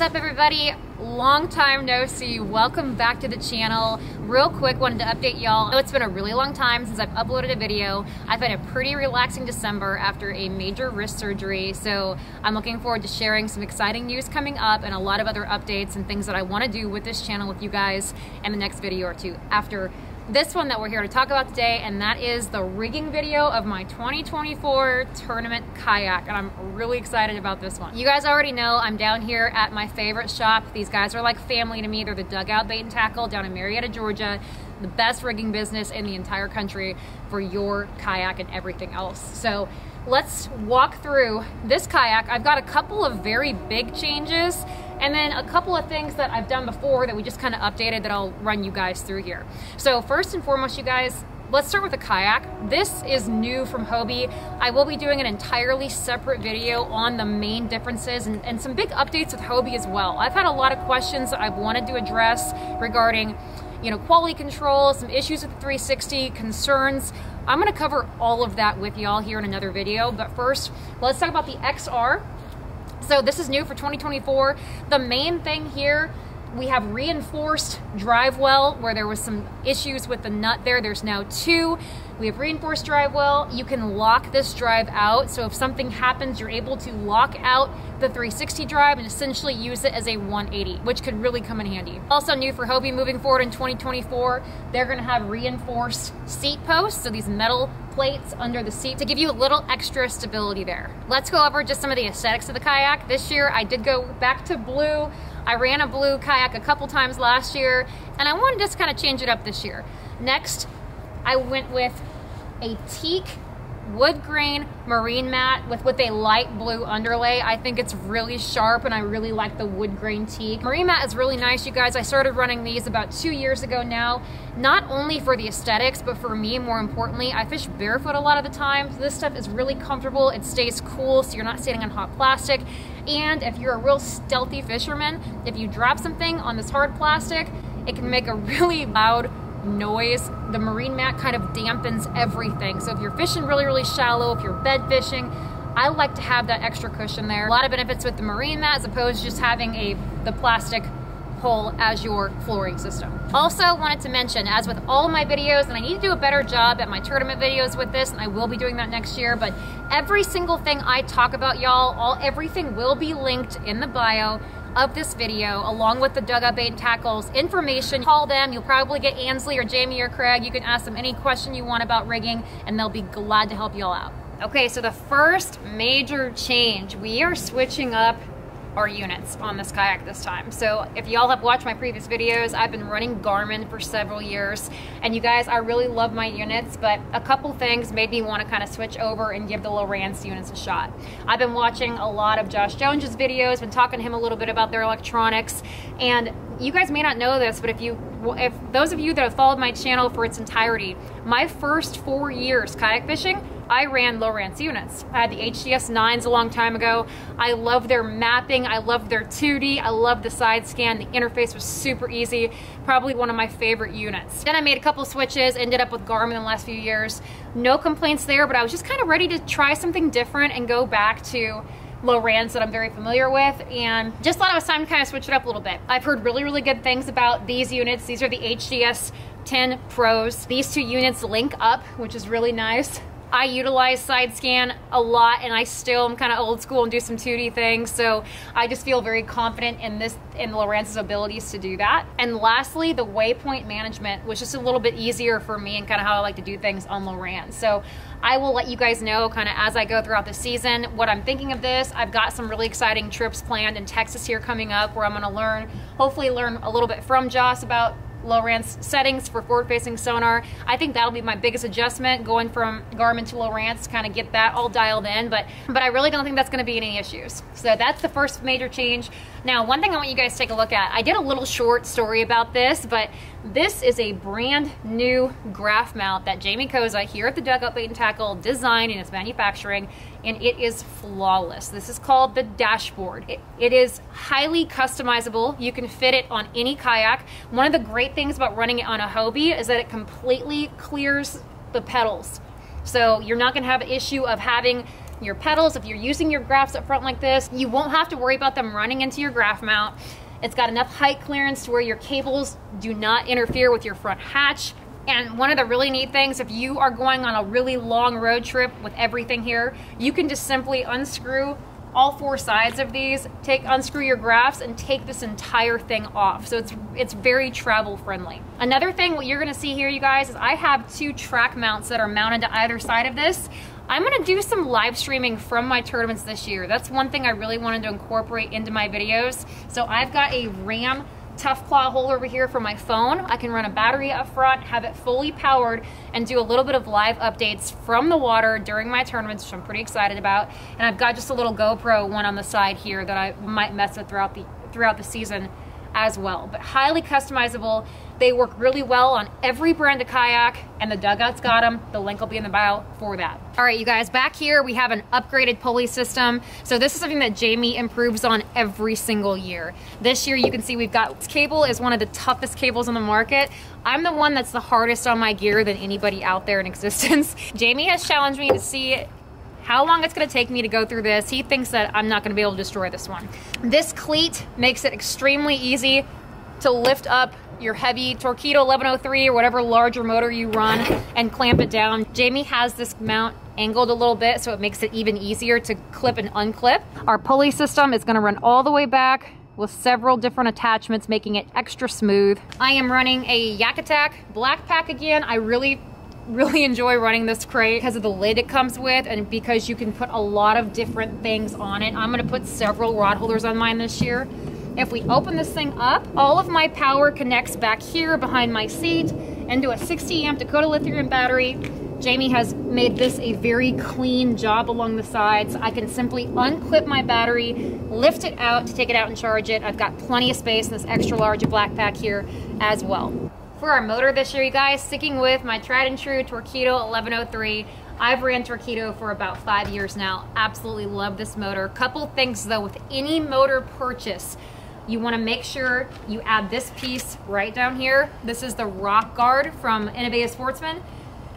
everybody? Long time no see. Welcome back to the channel. Real quick, wanted to update y'all. It's been a really long time since I've uploaded a video. I've had a pretty relaxing December after a major wrist surgery, so I'm looking forward to sharing some exciting news coming up and a lot of other updates and things that I want to do with this channel with you guys in the next video or two after this one that we're here to talk about today, and that is the rigging video of my 2024 tournament kayak, and I'm really excited about this one. You guys already know I'm down here at my favorite shop. These guys are like family to me. They're the Dugout Bait and Tackle down in Marietta, Georgia, the best rigging business in the entire country for your kayak and everything else. So let's walk through this kayak. I've got a couple of very big changes and then a couple of things that I've done before that we just kind of updated that I'll run you guys through here. So first and foremost, you guys, let's start with the kayak. This is new from Hobie. I will be doing an entirely separate video on the main differences and, and some big updates with Hobie as well. I've had a lot of questions that I've wanted to address regarding you know, quality control, some issues with the 360, concerns. I'm gonna cover all of that with y'all here in another video, but first, let's talk about the XR. So this is new for 2024. The main thing here, we have reinforced drive well where there was some issues with the nut there. There's now two. We have reinforced drive well. You can lock this drive out. So if something happens, you're able to lock out the 360 drive and essentially use it as a 180, which could really come in handy. Also new for Hobie moving forward in 2024, they're gonna have reinforced seat posts. So these metal plates under the seat to give you a little extra stability there. Let's go over just some of the aesthetics of the kayak. This year I did go back to blue. I ran a blue kayak a couple times last year and I wanted to just kind of change it up this year. Next, I went with a teak wood grain marine mat with with a light blue underlay. I think it's really sharp and I really like the wood grain teak. Marine mat is really nice, you guys. I started running these about two years ago now, not only for the aesthetics, but for me, more importantly, I fish barefoot a lot of the time. So this stuff is really comfortable. It stays cool, so you're not standing on hot plastic. And if you're a real stealthy fisherman, if you drop something on this hard plastic, it can make a really loud noise. The marine mat kind of dampens everything. So if you're fishing really, really shallow, if you're bed fishing, I like to have that extra cushion there. A lot of benefits with the marine mat as opposed to just having a the plastic hole as your flooring system. Also wanted to mention, as with all my videos, and I need to do a better job at my tournament videos with this, and I will be doing that next year, but every single thing I talk about, y'all, all everything will be linked in the bio of this video, along with the dugout bait and tackles information. Call them, you'll probably get Ansley or Jamie or Craig. You can ask them any question you want about rigging and they'll be glad to help you all out. Okay, so the first major change, we are switching up our units on this kayak this time. So if y'all have watched my previous videos, I've been running Garmin for several years. And you guys, I really love my units, but a couple things made me want to kind of switch over and give the Lowrance units a shot. I've been watching a lot of Josh Jones's videos, been talking to him a little bit about their electronics, and you guys may not know this, but if you, if those of you that have followed my channel for its entirety, my first four years kayak fishing, I ran Lowrance units. I had the HDS 9s a long time ago. I love their mapping. I love their 2D. I love the side scan. The interface was super easy. Probably one of my favorite units. Then I made a couple switches, ended up with Garmin in the last few years. No complaints there, but I was just kind of ready to try something different and go back to Lowrance that I'm very familiar with and just thought it was time to kind of switch it up a little bit. I've heard really, really good things about these units. These are the HDS 10 Pros. These two units link up, which is really nice. I utilize side scan a lot and I still am kind of old school and do some 2D things. So I just feel very confident in this, in Lowrance's abilities to do that. And lastly, the waypoint management was just a little bit easier for me and kind of how I like to do things on Lowrance. So I will let you guys know kind of as I go throughout the season what I'm thinking of this. I've got some really exciting trips planned in Texas here coming up where I'm going to learn, hopefully learn a little bit from Josh about Lowrance settings for forward-facing sonar. I think that'll be my biggest adjustment going from Garmin to Lowrance to kind of get that all dialed in, but, but I really don't think that's gonna be any issues. So that's the first major change. Now, one thing I want you guys to take a look at, I did a little short story about this, but this is a brand new graph mount that Jamie Koza here at the Dugout Bait and Tackle designed and is manufacturing, and it is flawless. This is called the dashboard. It, it is highly customizable. You can fit it on any kayak. One of the great things about running it on a Hobie is that it completely clears the pedals. So you're not gonna have an issue of having your pedals. If you're using your graphs up front like this, you won't have to worry about them running into your graph mount. It's got enough height clearance to where your cables do not interfere with your front hatch. And one of the really neat things, if you are going on a really long road trip with everything here, you can just simply unscrew all four sides of these, take unscrew your graphs and take this entire thing off. So it's it's very travel friendly. Another thing what you're gonna see here, you guys, is I have two track mounts that are mounted to either side of this. I'm gonna do some live streaming from my tournaments this year. That's one thing I really wanted to incorporate into my videos. So I've got a RAM tough claw hole over here for my phone. I can run a battery up front, have it fully powered, and do a little bit of live updates from the water during my tournaments, which I'm pretty excited about. And I've got just a little GoPro one on the side here that I might mess with throughout the throughout the season as well. But highly customizable. They work really well on every brand of kayak and the dugouts got them. The link will be in the bio for that. All right, you guys, back here we have an upgraded pulley system. So this is something that Jamie improves on every single year. This year you can see we've got, cable is one of the toughest cables on the market. I'm the one that's the hardest on my gear than anybody out there in existence. Jamie has challenged me to see how long it's gonna take me to go through this. He thinks that I'm not gonna be able to destroy this one. This cleat makes it extremely easy to lift up your heavy Torqeedo 1103 or whatever larger motor you run and clamp it down. Jamie has this mount angled a little bit so it makes it even easier to clip and unclip. Our pulley system is gonna run all the way back with several different attachments making it extra smooth. I am running a YakAttack BlackPak again. I really really enjoy running this crate because of the lid it comes with and because you can put a lot of different things on it. I'm gonna put several rod holders on mine this year. If we open this thing up, all of my power connects back here behind my seat into a 60 amp Dakota lithium battery. Jamie has made this a very clean job along the sides. I can simply unclip my battery, lift it out to take it out and charge it. I've got plenty of space in this extra large black pack here as well. For our motor this year, you guys, sticking with my tried and true Torqeedo 1103. I've ran Torqeedo for about five years now. Absolutely love this motor. Couple things though, with any motor purchase, you wanna make sure you add this piece right down here. This is the rock guard from Innovative Sportsman.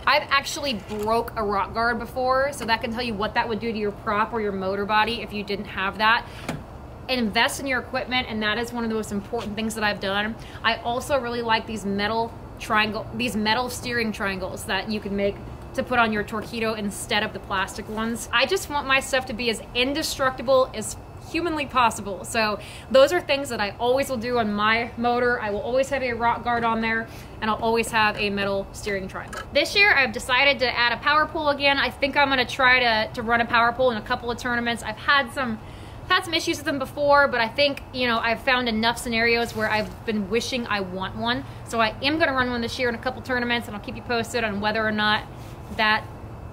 I've actually broke a rock guard before, so that can tell you what that would do to your prop or your motor body if you didn't have that invest in your equipment and that is one of the most important things that I've done. I also really like these metal triangle, these metal steering triangles that you can make to put on your Torqeedo instead of the plastic ones. I just want my stuff to be as indestructible as humanly possible. So those are things that I always will do on my motor. I will always have a rock guard on there and I'll always have a metal steering triangle. This year I've decided to add a Power-Pole again. I think I'm gonna try to, to run a Power-Pole in a couple of tournaments. I've had some had some issues with them before, but I think, you know, I've found enough scenarios where I've been wishing I want one. So I am going to run one this year in a couple tournaments, and I'll keep you posted on whether or not that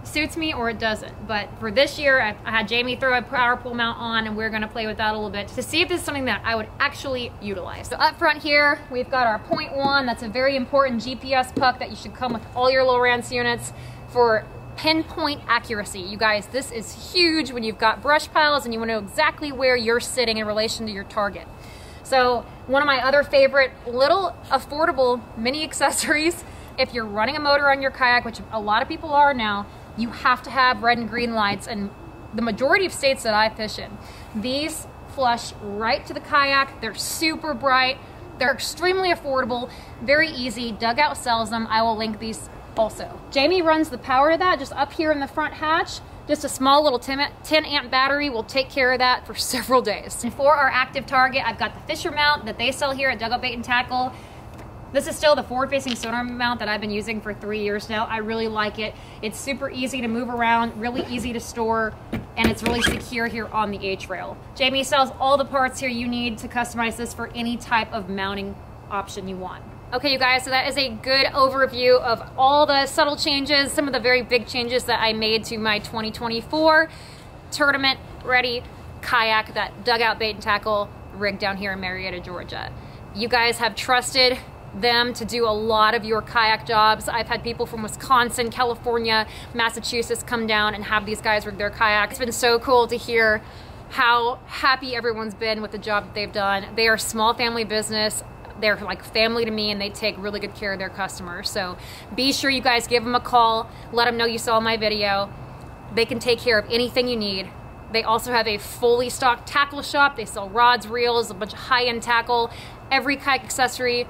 suits me or it doesn't. But for this year, I, I had Jamie throw a Power-Pole mount on, and we're going to play with that a little bit to see if this is something that I would actually utilize. So up front here, we've got our point one. That's a very important GPS puck that you should come with all your Lowrance units for pinpoint accuracy. You guys, this is huge when you've got brush piles and you want to know exactly where you're sitting in relation to your target. So one of my other favorite little affordable mini accessories, if you're running a motor on your kayak, which a lot of people are now, you have to have red and green lights and the majority of states that I fish in, these flush right to the kayak. They're super bright. They're extremely affordable, very easy. Dugout sells them. I will link these also. Jamie runs the power to that just up here in the front hatch. Just a small little 10 amp battery will take care of that for several days. And for our active target, I've got the Fischer mount that they sell here at Dugout Bait and Tackle. This is still the forward-facing sonar mount that I've been using for three years now. I really like it. It's super easy to move around, really easy to store, and it's really secure here on the H-rail. Jamie sells all the parts here you need to customize this for any type of mounting option you want. Okay, you guys, so that is a good overview of all the subtle changes, some of the very big changes that I made to my 2024 tournament ready kayak, that dugout bait and tackle rig down here in Marietta, Georgia. You guys have trusted them to do a lot of your kayak jobs. I've had people from Wisconsin, California, Massachusetts come down and have these guys rig their kayaks. It's been so cool to hear how happy everyone's been with the job that they've done. They are a small family business they're like family to me and they take really good care of their customers. So be sure you guys give them a call, let them know you saw my video. They can take care of anything you need. They also have a fully stocked tackle shop. They sell rods, reels, a bunch of high-end tackle, every kayak accessory,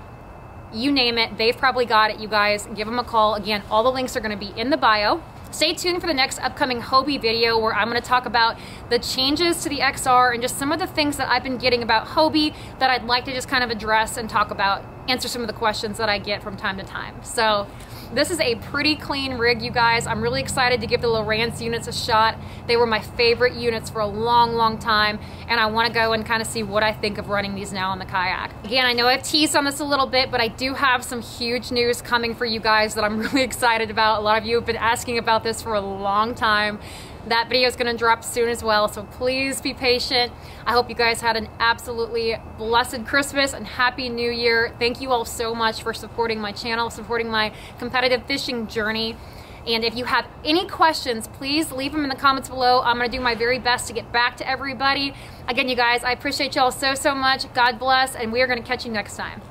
you name it. They've probably got it, you guys. Give them a call. Again, all the links are gonna be in the bio. Stay tuned for the next upcoming Hobie video where I'm gonna talk about the changes to the XR and just some of the things that I've been getting about Hobie that I'd like to just kind of address and talk about, answer some of the questions that I get from time to time. So this is a pretty clean rig, you guys. I'm really excited to give the Lowrance units a shot. They were my favorite units for a long, long time, and I wanna go and kind of see what I think of running these now on the kayak. Again, I know I've teased on this a little bit, but I do have some huge news coming for you guys that I'm really excited about. A lot of you have been asking about this for a long time. That video is going to drop soon as well, so please be patient. I hope you guys had an absolutely blessed Christmas and Happy New Year. Thank you all so much for supporting my channel, supporting my competitive fishing journey. And if you have any questions, please leave them in the comments below. I'm gonna do my very best to get back to everybody. Again, you guys, I appreciate y'all so, so much. God bless, and we are gonna catch you next time.